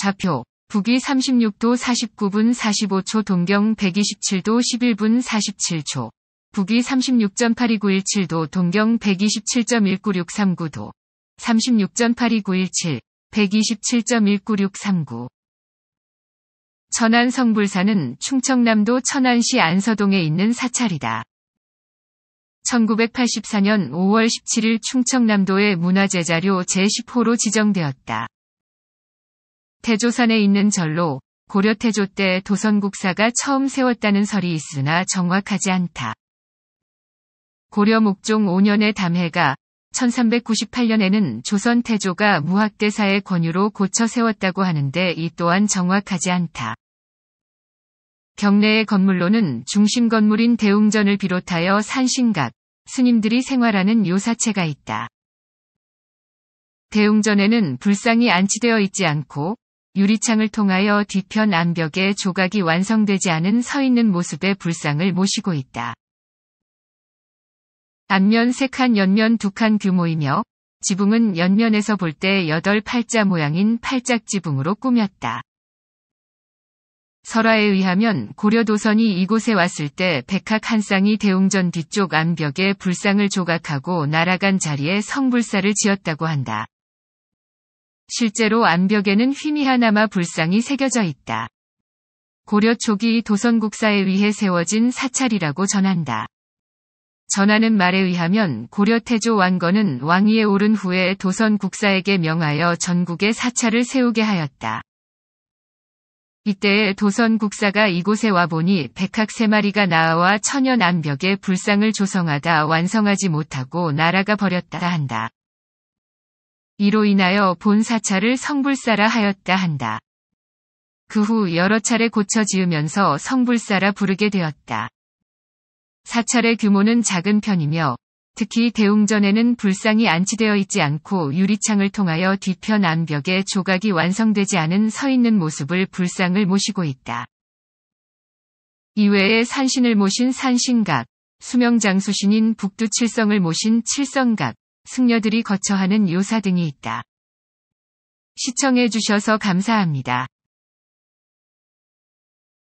좌표 북위 36도 49분 45초 동경 127도 11분 47초 북위 36.82917도 동경 127.19639도 36.82917 127.19639 천안 성불사는 충청남도 천안시 안서동에 있는 사찰이다. 1984년 5월 17일 충청남도의 문화재자료 제10호로 지정되었다. 태조산에 있는 절로 고려 태조 때 도선국사가 처음 세웠다는 설이 있으나 정확하지 않다. 고려 목종 5년의 담해가 1398년에는 조선 태조가 무학대사의 권유로 고쳐 세웠다고 하는데 이 또한 정확하지 않다. 경내의 건물로는 중심 건물인 대웅전을 비롯하여 산신각, 스님들이 생활하는 요사체가 있다. 대웅전에는 불상이 안치되어 있지 않고 유리창을 통하여 뒤편 암벽에 조각이 완성되지 않은 서 있는 모습의 불상을 모시고 있다. 앞면 3칸 옆면 2칸 규모이며 지붕은 옆면에서 볼 때 8, 8자 모양인 팔짝 지붕으로 꾸몄다. 설화에 의하면 고려도선이 이곳에 왔을 때 백학 한 쌍이 대웅전 뒤쪽 암벽에 불상을 조각하고 날아간 자리에 성불사를 지었다고 한다. 실제로 암벽에는 휘미 하나마 불상이 새겨져 있다. 고려 초기 도선국사에 의해 세워진 사찰이라고 전한다. 전하는 말에 의하면 고려 태조 왕건은 왕위에 오른 후에 도선 국사에게 명하여 전국에 사찰을 세우게 하였다. 이때에 도선 국사가 이곳에 와보니 백학 세 마리가 나와 천연 암벽에 불상을 조성하다 완성하지 못하고 날아가 버렸다 한다. 이로 인하여 본 사찰을 성불사라 하였다 한다. 그 후 여러 차례 고쳐 지으면서 성불사라 부르게 되었다. 사찰의 규모는 작은 편이며 특히 대웅전에는 불상이 안치되어 있지 않고 유리창을 통하여 뒤편 암벽에 조각이 완성되지 않은 서 있는 모습을 불상을 모시고 있다. 이외에 산신을 모신 산신각, 수명장수신인 북두칠성을 모신 칠성각, 승려들이 거처하는 요사 등이 있다. 시청해주셔서 감사합니다.